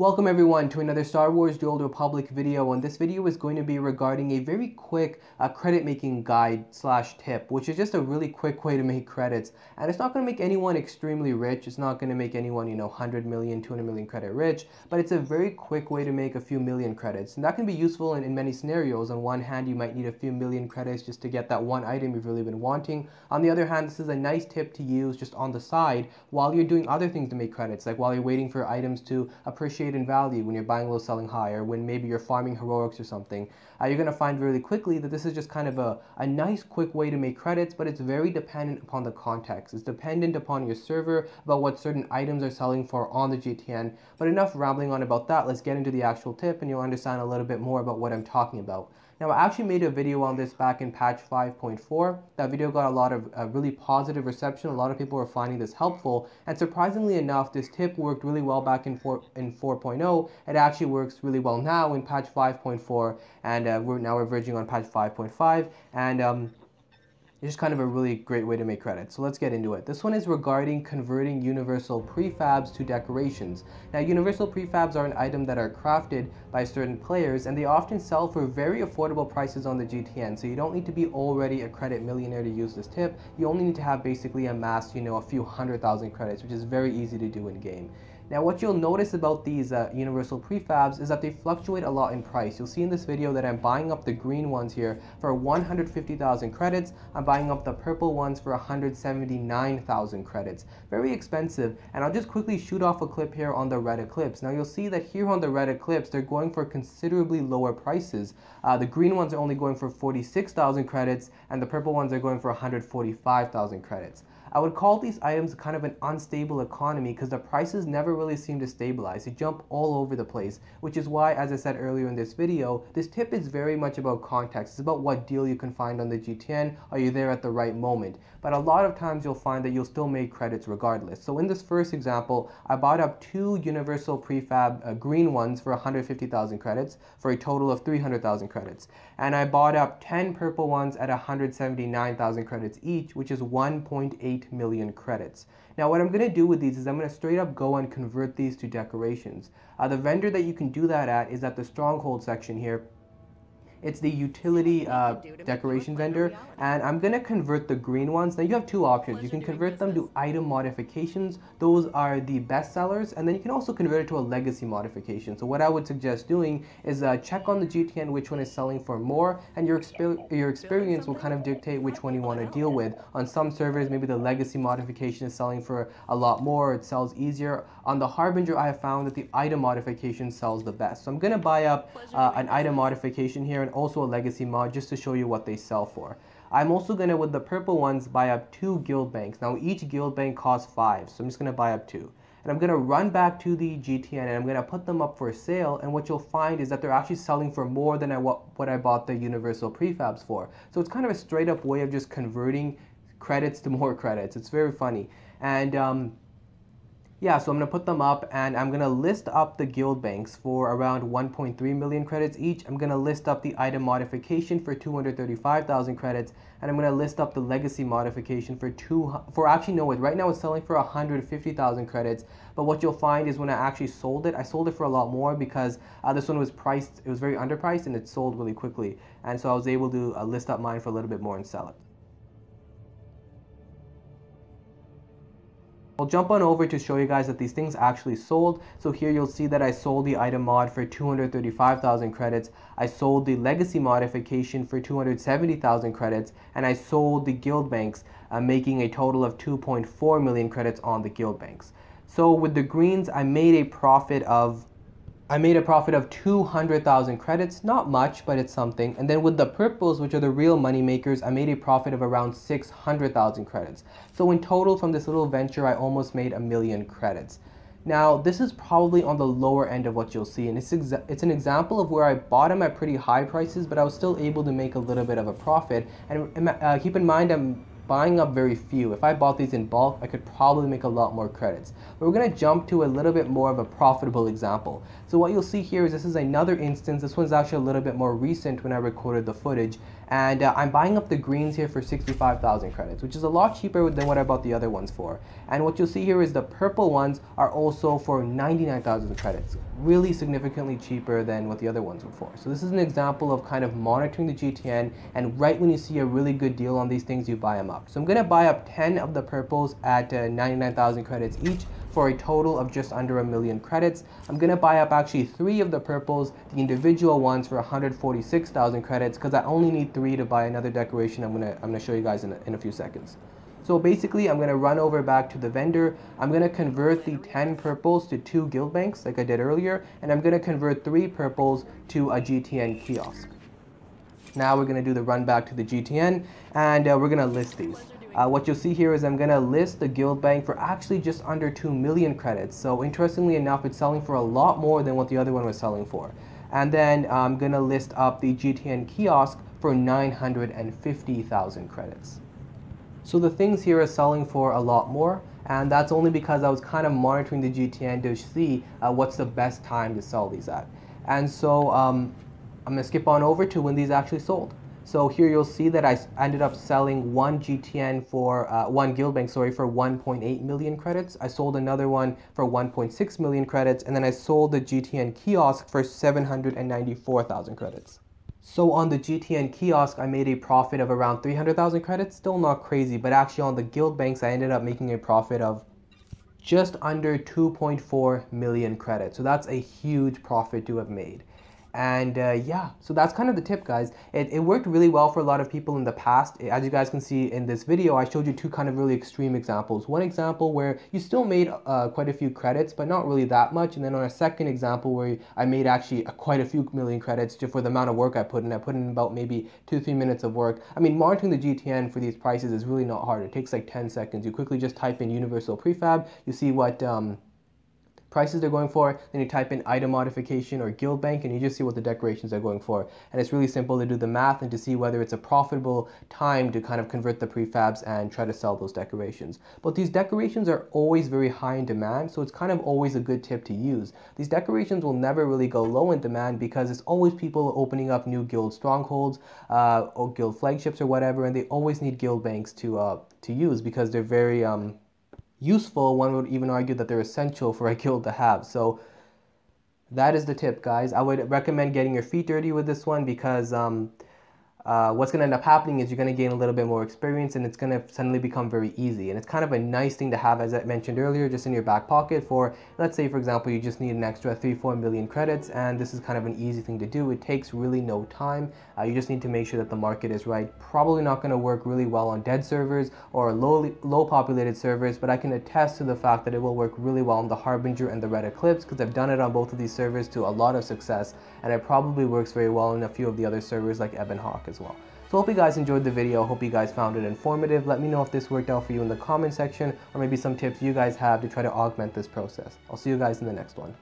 Welcome everyone to another Star Wars The Old Republic video and this video is going to be regarding a very quick uh, credit making guide slash tip which is just a really quick way to make credits and it's not going to make anyone extremely rich. It's not going to make anyone you know 100 million 200 million credit rich but it's a very quick way to make a few million credits and that can be useful in, in many scenarios. On one hand you might need a few million credits just to get that one item you've really been wanting. On the other hand this is a nice tip to use just on the side while you're doing other things to make credits like while you're waiting for items to appreciate in value when you're buying low, selling high, or when maybe you're farming heroics or something, uh, you're going to find really quickly that this is just kind of a, a nice, quick way to make credits, but it's very dependent upon the context. It's dependent upon your server about what certain items are selling for on the GTN. But enough rambling on about that. Let's get into the actual tip and you'll understand a little bit more about what I'm talking about. Now, I actually made a video on this back in patch 5.4. That video got a lot of uh, really positive reception. A lot of people were finding this helpful. And surprisingly enough, this tip worked really well back in 4 in 4.0. It actually works really well now in patch 5.4. And uh, we're now we're verging on patch 5.5. And um, it's just kind of a really great way to make credits. So let's get into it. This one is regarding converting universal prefabs to decorations. Now universal prefabs are an item that are crafted by certain players and they often sell for very affordable prices on the GTN. So you don't need to be already a credit millionaire to use this tip. You only need to have basically amassed, you know, a few hundred thousand credits, which is very easy to do in game. Now what you'll notice about these uh, universal prefabs is that they fluctuate a lot in price. You'll see in this video that I'm buying up the green ones here for 150,000 credits. I'm buying up the purple ones for 179,000 credits. Very expensive and I'll just quickly shoot off a clip here on the red eclipse. Now you'll see that here on the red eclipse they're going for considerably lower prices. Uh, the green ones are only going for 46,000 credits and the purple ones are going for 145,000 credits. I would call these items kind of an unstable economy because the prices never really seem to stabilize. They jump all over the place, which is why, as I said earlier in this video, this tip is very much about context. It's about what deal you can find on the GTN. Are you there at the right moment? But a lot of times you'll find that you'll still make credits regardless. So in this first example, I bought up two universal prefab uh, green ones for 150,000 credits for a total of 300,000 credits. And I bought up 10 purple ones at 179,000 credits each, which is 1.8 8 million credits. Now what I'm going to do with these is I'm going to straight up go and convert these to decorations. Uh, the vendor that you can do that at is at the stronghold section here it's the utility uh, decoration vendor, and I'm gonna convert the green ones. Now you have two options. You can convert them to item modifications. Those are the best sellers, and then you can also convert it to a legacy modification. So what I would suggest doing is uh, check on the GTN which one is selling for more, and your, exper your experience will kind of dictate which one you want to deal with. On some servers, maybe the legacy modification is selling for a lot more, it sells easier. On the Harbinger, I have found that the item modification sells the best. So I'm gonna buy up uh, an item modification here and also a legacy mod just to show you what they sell for. I'm also gonna, with the purple ones, buy up two guild banks. Now each guild bank costs five, so I'm just gonna buy up two. And I'm gonna run back to the GTN and I'm gonna put them up for sale. And what you'll find is that they're actually selling for more than I, what, what I bought the universal prefabs for. So it's kind of a straight up way of just converting credits to more credits. It's very funny. And um, yeah, so I'm going to put them up and I'm going to list up the guild banks for around 1.3 million credits each. I'm going to list up the item modification for 235,000 credits and I'm going to list up the legacy modification for two for actually no right now it's selling for 150,000 credits but what you'll find is when I actually sold it I sold it for a lot more because uh, this one was priced it was very underpriced and it sold really quickly and so I was able to uh, list up mine for a little bit more and sell it. I'll jump on over to show you guys that these things actually sold. So here you'll see that I sold the item mod for 235,000 credits. I sold the legacy modification for 270,000 credits. And I sold the guild banks, uh, making a total of 2.4 million credits on the guild banks. So with the greens, I made a profit of I made a profit of 200,000 credits, not much, but it's something. And then with the purples, which are the real money makers, I made a profit of around 600,000 credits. So in total from this little venture, I almost made a million credits. Now, this is probably on the lower end of what you'll see, and it's, it's an example of where I bought them at pretty high prices, but I was still able to make a little bit of a profit. And uh, keep in mind, I'm buying up very few. If I bought these in bulk, I could probably make a lot more credits. But we're going to jump to a little bit more of a profitable example. So what you'll see here is this is another instance. This one's actually a little bit more recent when I recorded the footage. And uh, I'm buying up the greens here for 65,000 credits, which is a lot cheaper than what I bought the other ones for. And what you'll see here is the purple ones are also for 99,000 credits, really significantly cheaper than what the other ones were for. So this is an example of kind of monitoring the GTN and right when you see a really good deal on these things, you buy them up. So I'm gonna buy up 10 of the purples at uh, 99,000 credits each for a total of just under a million credits. I'm gonna buy up actually three of the purples, the individual ones for 146,000 credits because I only need three to buy another decoration I'm gonna, I'm gonna show you guys in a, in a few seconds. So basically, I'm going to run over back to the vendor. I'm going to convert the 10 purples to two guild banks like I did earlier. And I'm going to convert three purples to a GTN kiosk. Now we're going to do the run back to the GTN and uh, we're going to list these. Uh, what you'll see here is I'm going to list the guild bank for actually just under 2 million credits. So interestingly enough, it's selling for a lot more than what the other one was selling for. And then I'm going to list up the GTN kiosk for 950,000 credits. So the things here are selling for a lot more and that's only because I was kind of monitoring the GTN to see uh, what's the best time to sell these at. And so um, I'm going to skip on over to when these actually sold. So here you'll see that I ended up selling one GTN for, uh, one Guildbank, sorry, for 1.8 million credits. I sold another one for 1.6 million credits, and then I sold the GTN kiosk for 794,000 credits. So on the GTN kiosk, I made a profit of around 300,000 credits. Still not crazy, but actually on the guild banks, I ended up making a profit of just under 2.4 million credits. So that's a huge profit to have made. And uh, yeah, so that's kind of the tip, guys. It, it worked really well for a lot of people in the past. As you guys can see in this video, I showed you two kind of really extreme examples. One example where you still made uh, quite a few credits, but not really that much. And then on a second example where I made actually a, quite a few million credits just for the amount of work I put in. I put in about maybe two, three minutes of work. I mean, monitoring the GTN for these prices is really not hard. It takes like 10 seconds. You quickly just type in universal prefab. You see what um, prices they're going for, then you type in item modification or guild bank and you just see what the decorations are going for. And it's really simple to do the math and to see whether it's a profitable time to kind of convert the prefabs and try to sell those decorations. But these decorations are always very high in demand, so it's kind of always a good tip to use. These decorations will never really go low in demand because it's always people opening up new guild strongholds uh, or guild flagships or whatever, and they always need guild banks to, uh, to use because they're very um, useful, one would even argue that they're essential for a guild to have. So that is the tip, guys. I would recommend getting your feet dirty with this one because um, uh, what's going to end up happening is you're going to gain a little bit more experience and it's going to suddenly become very easy. And it's kind of a nice thing to have, as I mentioned earlier, just in your back pocket for, let's say, for example, you just need an extra 3, 4 million credits and this is kind of an easy thing to do. It takes really no time. Uh, you just need to make sure that the market is right. Probably not going to work really well on dead servers or low, low populated servers, but I can attest to the fact that it will work really well on the Harbinger and the Red Eclipse because I've done it on both of these servers to a lot of success and it probably works very well in a few of the other servers like Ebon Hawk as well. So hope you guys enjoyed the video. Hope you guys found it informative. Let me know if this worked out for you in the comment section or maybe some tips you guys have to try to augment this process. I'll see you guys in the next one.